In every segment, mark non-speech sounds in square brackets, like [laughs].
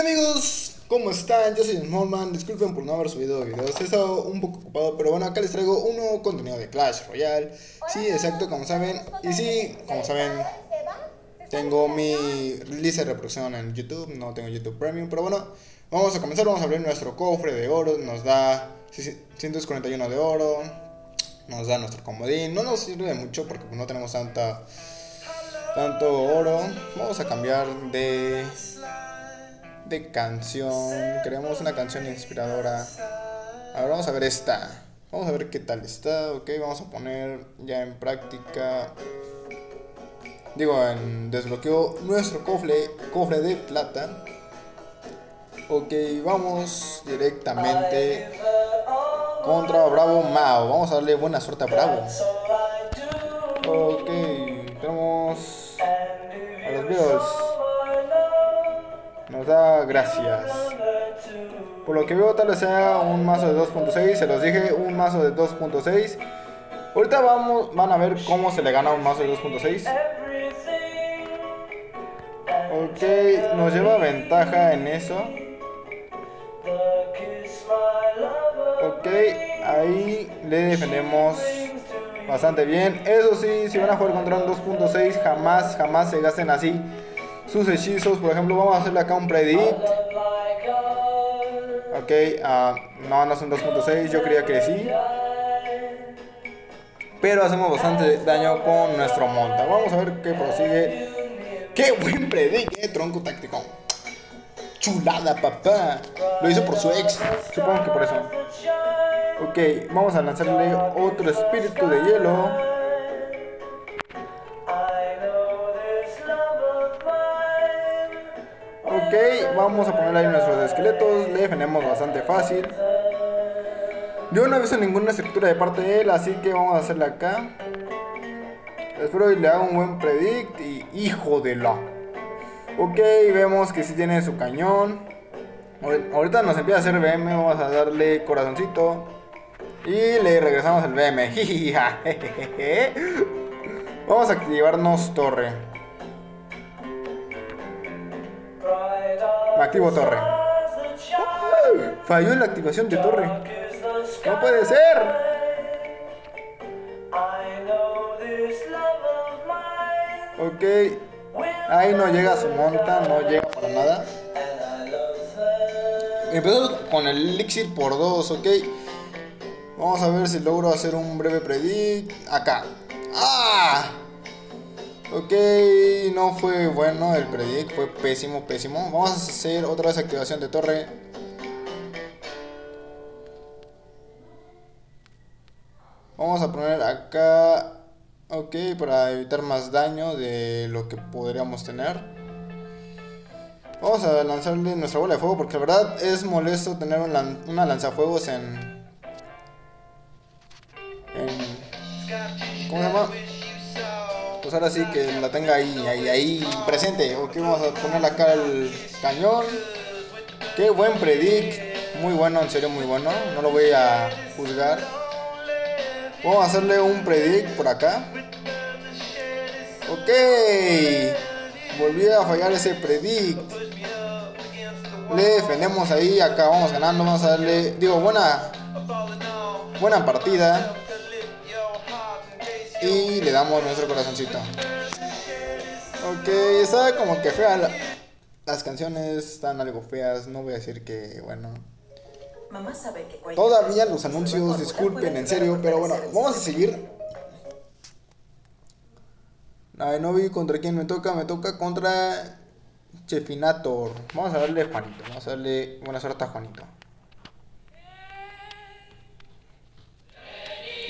amigos, ¿cómo están? Yo soy Smallman, disculpen por no haber subido videos, he estado un poco ocupado, pero bueno, acá les traigo un nuevo contenido de Clash Royale. Sí, exacto, como saben, y sí, como saben, tengo mi lista de reproducción en YouTube, no tengo YouTube Premium, pero bueno, vamos a comenzar, vamos a abrir nuestro cofre de oro, nos da 141 de oro, nos da nuestro comodín, no nos sirve mucho porque no tenemos tanta tanto oro. Vamos a cambiar de de canción. Queremos una canción inspiradora. Ahora vamos a ver esta. Vamos a ver qué tal está. Ok, vamos a poner ya en práctica. Digo, en desbloqueo nuestro cofre, cofre de plata. Ok, vamos directamente contra Bravo Mao. Vamos a darle buena suerte a Bravo. Ok, tenemos a los Bills. Nos da gracias. Por lo que veo, tal vez sea un mazo de 2.6. Se los dije, un mazo de 2.6. Ahorita vamos, van a ver cómo se le gana un mazo de 2.6. Ok, nos lleva ventaja en eso. Ok, ahí le defendemos bastante bien. Eso sí, si van a jugar contra un 2.6, jamás, jamás se gasten así sus hechizos. Por ejemplo, vamos a hacerle acá un predict. Ok, uh, no, no son 2.6, yo creía que sí. Pero hacemos bastante daño con nuestro monta. Vamos a ver qué prosigue. ¡Qué buen predict, eh, tronco táctico! Chulada, papá. Lo hizo por su ex. Supongo que por eso. Ok, vamos a lanzarle otro espíritu de hielo. Vamos a poner ahí nuestros esqueletos. Le defendemos bastante fácil. Yo no he visto ninguna estructura de parte de él, así que vamos a hacerle acá. Espero que le haga un buen predict y hijo de la. Ok, vemos que sí tiene su cañón. Ahorita nos empieza a hacer BM, vamos a darle corazoncito. Y le regresamos el BM. [laughs] vamos a activarnos torre. Activo torre. falló en la activación de torre. No puede ser. Ok. Ahí no llega su monta, no llega para nada. Empezó con el elixir por 2, ok. Vamos a ver si logro hacer un breve predict. Acá. ¡Ah! Ok, no fue bueno el predict, fue pésimo, pésimo. Vamos a hacer otra vez activación de torre. Vamos a poner acá, ok, para evitar más daño de lo que podríamos tener. Vamos a lanzarle nuestra bola de fuego porque la verdad es molesto tener una lanzafuegos en... en ¿Cómo se llama? Pues ahora sí que la tenga ahí, ahí, ahí presente. Ok, vamos a ponerle acá el cañón. Qué buen predict. Muy bueno, en serio, muy bueno. No lo voy a juzgar. Vamos a hacerle un predict por acá. Ok. Volví a fallar ese predict. Le defendemos ahí. Acá vamos ganando. Vamos a darle. Digo, buena. Buena partida. Y le damos nuestro corazoncito. Ok, está como que fea. las canciones están algo feas. No voy a decir que, bueno. Todavía los anuncios, disculpen, en serio. Pero bueno, vamos a seguir. Ay, no vi contra quién me toca. Me toca contra Chefinator. Vamos a darle Juanito. Vamos a darle buena suerte a Juanito.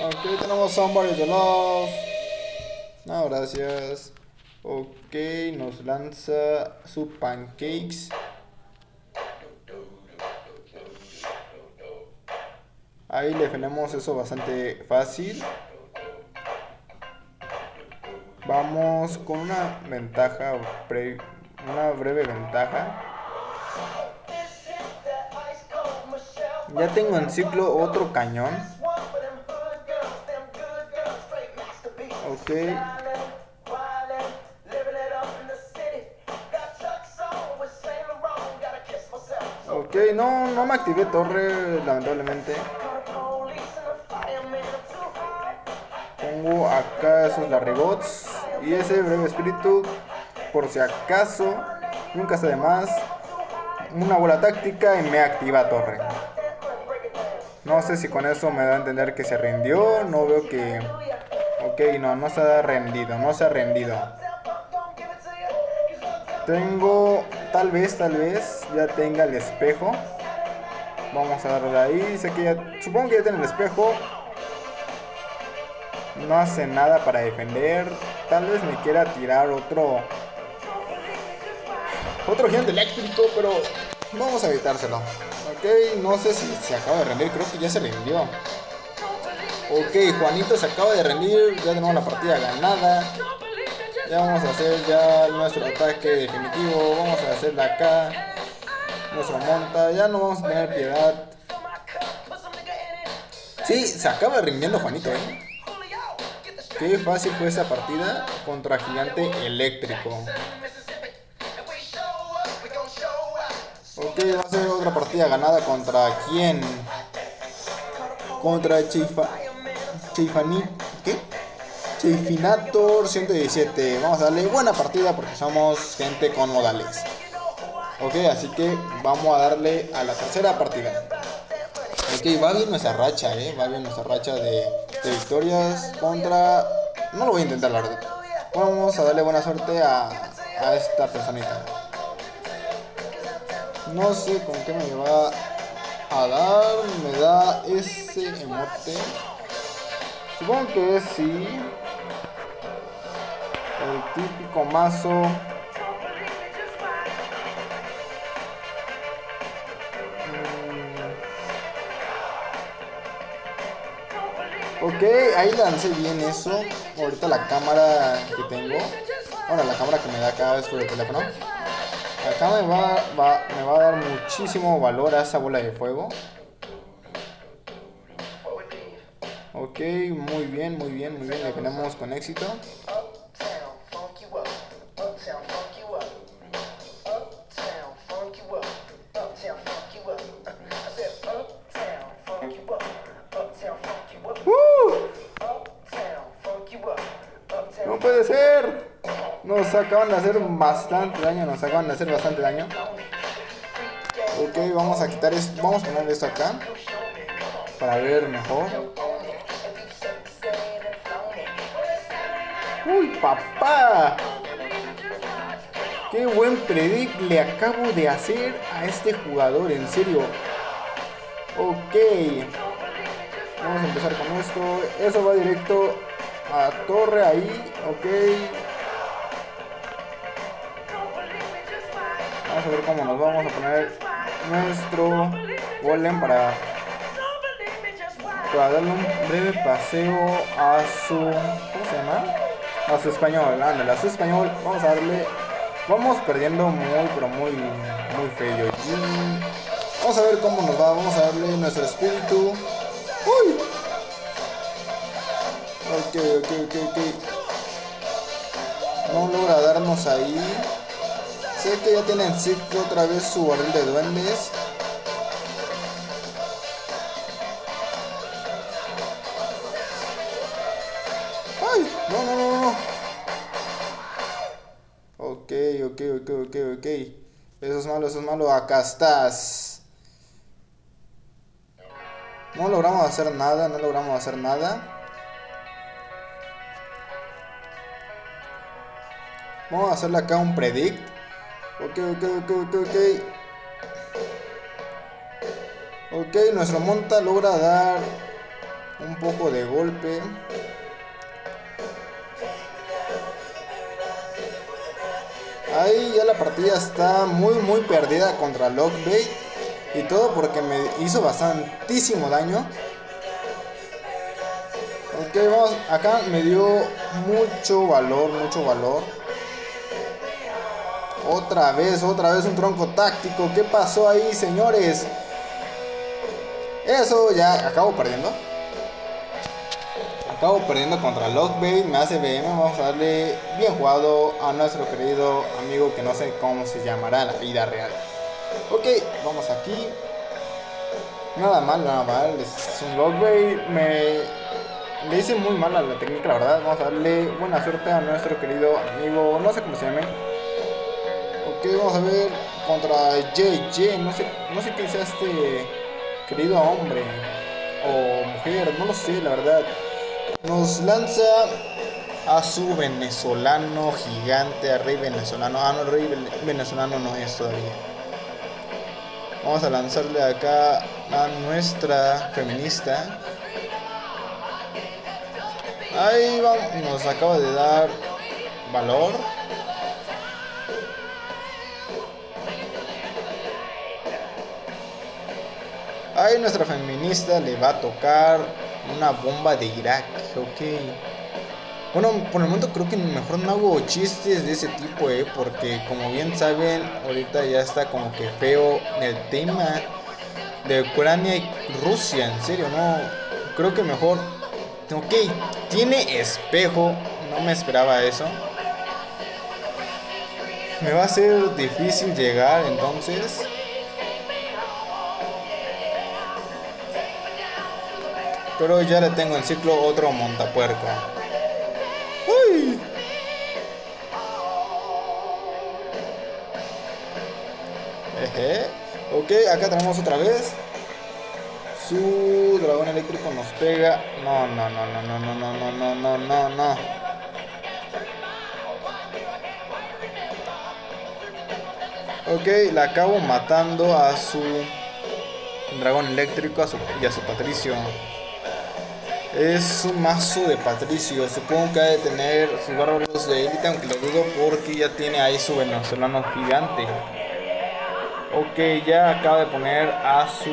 Ok, tenemos Somebody to Love. No, gracias. Ok, nos lanza su pancakes. Ahí le tenemos eso bastante fácil. Vamos con una ventaja, una breve ventaja. Ya tengo en ciclo otro cañón. Ok. No, no me activé torre, lamentablemente. Pongo acá esos larribots. Y ese breve espíritu, por si acaso, nunca está más. Una bola táctica y me activa torre. No sé si con eso me da a entender que se rindió. No veo que... Ok, no, no se ha rendido, no se ha rendido. Tengo, tal vez, tal vez, ya tenga el espejo. Vamos a darle ahí. Sé que ya, supongo que ya tiene el espejo. No hace nada para defender. Tal vez me quiera tirar otro... Otro gigante eléctrico, pero vamos a evitárselo. Ok, no sé si se acaba de rendir. Creo que ya se rindió. Ok, Juanito se acaba de rendir. Ya tenemos la partida ganada. Ya vamos a hacer ya nuestro ataque definitivo. Vamos a hacerla acá. Nuestra monta. Ya no vamos a tener piedad. Sí, se acaba rindiendo Juanito, ¿eh? Qué fácil fue esa partida contra Gigante Eléctrico. Ok, va a ser otra partida ganada contra quién? Contra Chifa... Chifani... ¿Qué? Chifinator 117. Vamos a darle buena partida porque somos gente con modales. Ok, así que vamos a darle a la tercera partida. Ok, va bien nuestra racha, eh. Va bien nuestra racha de, de victorias contra... No lo voy a intentar, la verdad. Vamos a darle buena suerte a, a esta personita. No sé con qué me va a dar. Me da ese emote. Supongo que sí. El típico mazo. Mm. Ok, ahí lancé bien eso. Ahorita la cámara que tengo. Bueno, la cámara que me da cada vez por el teléfono. Acá me va, va, me va a dar muchísimo valor a esa bola de fuego. Ok, muy bien, muy bien, muy bien. Le tenemos con éxito. No puede ser. Nos acaban de hacer bastante daño. Nos acaban de hacer bastante daño. Ok, vamos a quitar esto. Vamos a poner esto acá. Para ver mejor. Uy, papá. Qué buen predict le acabo de hacer a este jugador, en serio. Ok. Vamos a empezar con esto. Eso va directo a torre ahí. Ok. Vamos a ver cómo nos vamos a poner nuestro golem para, para darle un breve paseo a su... ¿Cómo se llama? A español, ándale, a su español. Vamos a darle... Vamos perdiendo muy, pero muy, muy feo. Vamos a ver cómo nos va. Vamos a darle nuestro espíritu. ¡Uy! Ok, ok, ok, ok. No logra darnos ahí. Sé que ya tienen ciclo otra vez su barril de duendes. Malo. Acá estás. No logramos hacer nada, no logramos hacer nada. Vamos a hacerle acá un predict. Ok, ok, ok, ok, ok. Ok, nuestro monta logra dar un poco de golpe. Ahí ya la partida está muy muy perdida contra Lockbait. Y todo porque me hizo bastantísimo daño. Ok, vamos, acá me dio mucho valor, mucho valor. Otra vez, otra vez un tronco táctico. ¿Qué pasó ahí, señores? Eso ya acabo perdiendo. Acabo perdiendo contra Lockbait. Me hace BM. Vamos a darle bien jugado a nuestro querido amigo que no sé cómo se llamará la vida real. Ok, vamos aquí. Nada mal, nada mal. Es un Logbay. Me le hice muy mal a la técnica, la verdad. Vamos a darle buena suerte a nuestro querido amigo. No sé cómo se llama. Ok, vamos a ver contra JJ. No sé, no sé quién sea este querido hombre o mujer. No lo sé, la verdad. Nos lanza a su venezolano gigante, a rey venezolano. Ah, no, rey venezolano no es todavía. Vamos a lanzarle acá a nuestra feminista. Ahí vamos, nos acaba de dar valor. Ahí nuestra feminista le va a tocar una bomba de Irak, ok. Bueno, por el momento creo que mejor no hago chistes de ese tipo, eh, porque como bien saben, ahorita ya está como que feo el tema de Ucrania y Rusia, en serio, no. Creo que mejor Ok, tiene espejo. No me esperaba eso. Me va a ser difícil llegar entonces. Pero ya le tengo en ciclo otro montapuerca. ¡Uy! Eje. Ok, acá tenemos otra vez. Su dragón eléctrico nos pega. No, no, no, no, no, no, no, no, no, no, no, no. Ok, la acabo matando a su dragón eléctrico a su, y a su patricio. Es un mazo de patricio. Supongo que ha de tener sus bárbaros de élite, aunque lo dudo porque ya tiene ahí su venezolano gigante. Ok, ya acaba de poner a su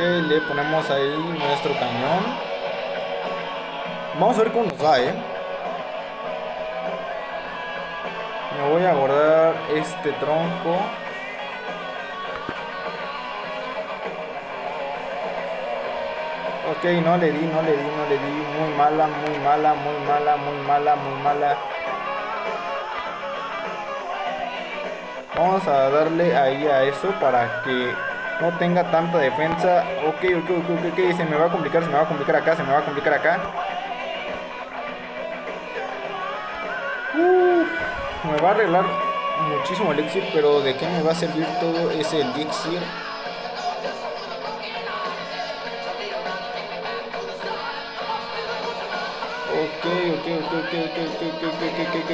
le ponemos ahí nuestro cañón. Vamos a ver cómo nos va, ¿eh? Me voy a guardar este tronco. Ok, no le di, no le di, no le di. Muy mala, muy mala, muy mala, muy mala, muy mala. Vamos a darle ahí a eso para que no tenga tanta defensa. Ok, ok, ok, ok, ok. Se me va a complicar, se me va a complicar acá, se me va a complicar acá. me va a arreglar muchísimo elixir, pero ¿de qué me va a servir todo ese elixir? Ok, ok, ok, ok, ok, ok, ok, ok, ok.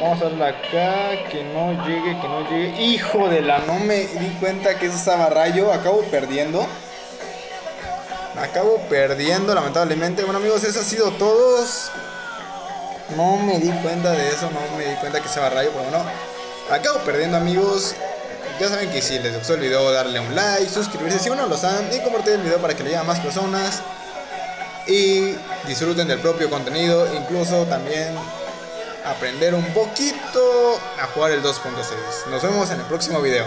Vamos a darle acá, que no llegue, que no llegue. Hijo de la, no me di cuenta que eso estaba rayo. Acabo perdiendo. Acabo perdiendo, lamentablemente. Bueno, amigos, eso ha sido todo. No me di cuenta de eso, no me di cuenta que estaba rayo. Pero bueno, acabo perdiendo, amigos. Ya saben que si les gustó el video, darle un like, suscribirse si no lo saben y compartir el video para que le lleguen a más personas. Y disfruten del propio contenido, incluso también aprender un poquito a jugar el 2.6. Nos vemos en el próximo video.